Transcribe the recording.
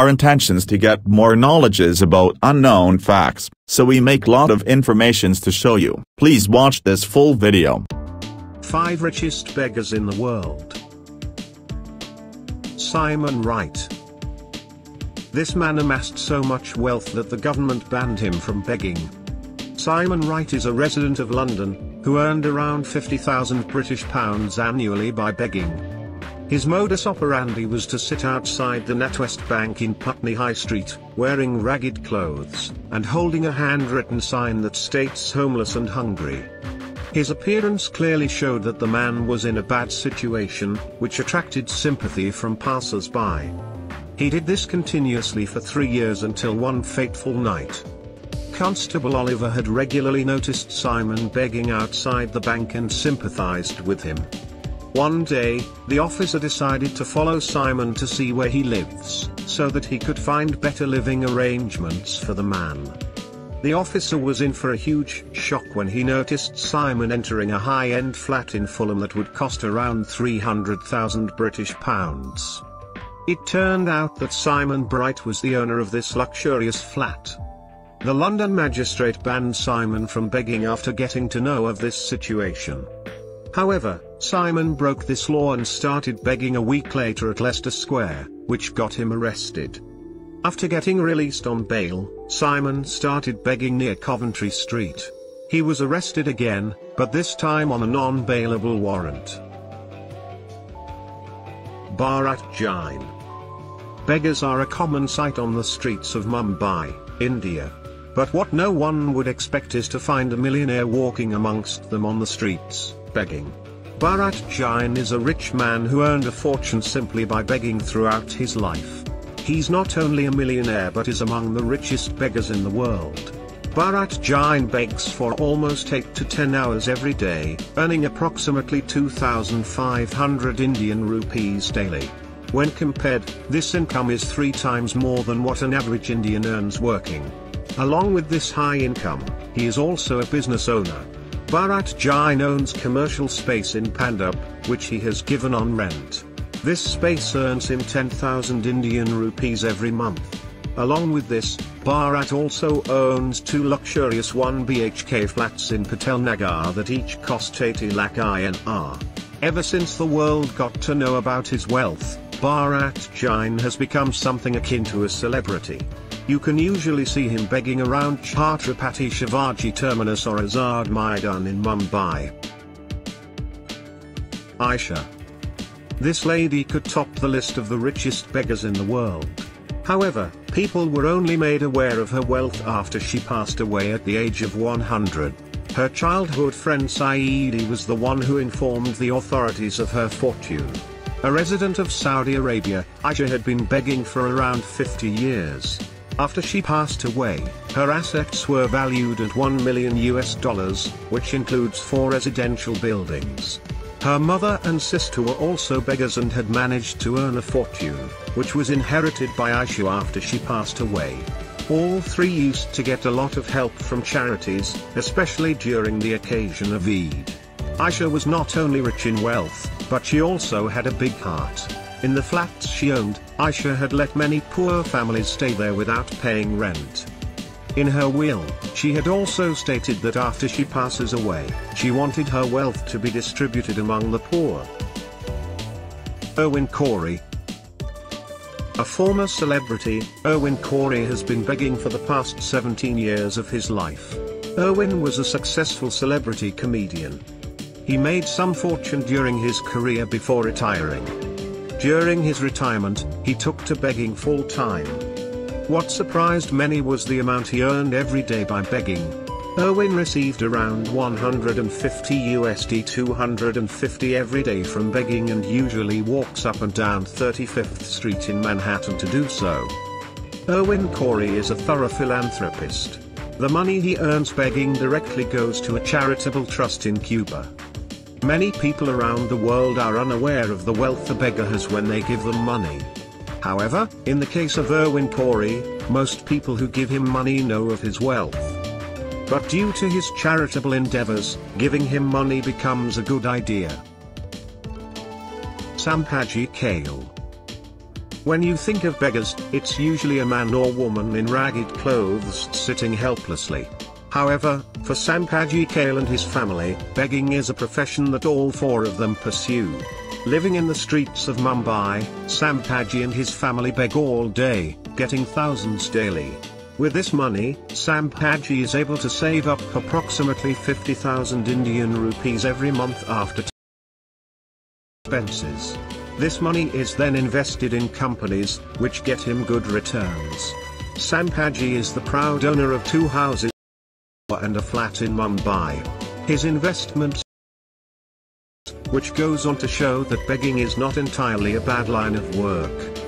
Our intentions to get more knowledges about unknown facts, so we make lot of informations to show you. Please watch this full video. 5 richest beggars in the world. Simon Wright. This man amassed so much wealth that the government banned him from begging. Simon Wright is a resident of London, who earned around 50,000 British pounds annually by begging. His modus operandi was to sit outside the NatWest Bank in Putney High Street, wearing ragged clothes, and holding a handwritten sign that states homeless and hungry. His appearance clearly showed that the man was in a bad situation, which attracted sympathy from passers-by. He did this continuously for three years until one fateful night. Constable Oliver had regularly noticed Simon begging outside the bank and sympathized with him. One day, the officer decided to follow Simon to see where he lives, so that he could find better living arrangements for the man. The officer was in for a huge shock when he noticed Simon entering a high-end flat in Fulham that would cost around 300,000 British pounds. It turned out that Simon Bright was the owner of this luxurious flat. The London magistrate banned Simon from begging after getting to know of this situation. However, Simon broke this law and started begging a week later at Leicester Square, which got him arrested. After getting released on bail, Simon started begging near Coventry Street. He was arrested again, but this time on a non-bailable warrant. Bharat Jain Beggars are a common sight on the streets of Mumbai, India. But what no one would expect is to find a millionaire walking amongst them on the streets, begging. Bharat Jain is a rich man who earned a fortune simply by begging throughout his life. He's not only a millionaire but is among the richest beggars in the world. Bharat Jain begs for almost 8 to 10 hours every day, earning approximately 2,500 Indian rupees daily. When compared, this income is three times more than what an average Indian earns working. Along with this high income, he is also a business owner. Bharat Jain owns commercial space in Pandap, which he has given on rent. This space earns him 10,000 Indian rupees every month. Along with this, Bharat also owns two luxurious 1 BHK flats in Patel Nagar that each cost 80 lakh INR. Ever since the world got to know about his wealth, Bharat Jain has become something akin to a celebrity. You can usually see him begging around Chhatrapati Shivaji Terminus or Azad Maidan in Mumbai. Aisha. This lady could top the list of the richest beggars in the world. However, people were only made aware of her wealth after she passed away at the age of 100. Her childhood friend Saeedi was the one who informed the authorities of her fortune. A resident of Saudi Arabia, Aisha had been begging for around 50 years. After she passed away, her assets were valued at 1 million US dollars, which includes four residential buildings. Her mother and sister were also beggars and had managed to earn a fortune, which was inherited by Aisha after she passed away. All three used to get a lot of help from charities, especially during the occasion of Eid. Aisha was not only rich in wealth, but she also had a big heart. In the flats she owned, Aisha had let many poor families stay there without paying rent. In her will, she had also stated that after she passes away, she wanted her wealth to be distributed among the poor. Irwin Corey A former celebrity, Irwin Corey has been begging for the past 17 years of his life. Irwin was a successful celebrity comedian. He made some fortune during his career before retiring. During his retirement, he took to begging full time. What surprised many was the amount he earned every day by begging. Irwin received around 150 USD 250 every day from begging and usually walks up and down 35th Street in Manhattan to do so. Irwin Corey is a thorough philanthropist. The money he earns begging directly goes to a charitable trust in Cuba. Many people around the world are unaware of the wealth a beggar has when they give them money. However, in the case of Irwin Corey, most people who give him money know of his wealth. But due to his charitable endeavors, giving him money becomes a good idea. Sampaji Kale When you think of beggars, it's usually a man or woman in ragged clothes sitting helplessly. However, for Sampaji Kale and his family, begging is a profession that all four of them pursue. Living in the streets of Mumbai, Sampaji and his family beg all day, getting thousands daily. With this money, Sampaji is able to save up approximately 50,000 Indian rupees every month after expenses. This money is then invested in companies, which get him good returns. Sampaji is the proud owner of two houses and a flat in Mumbai. His investment which goes on to show that begging is not entirely a bad line of work.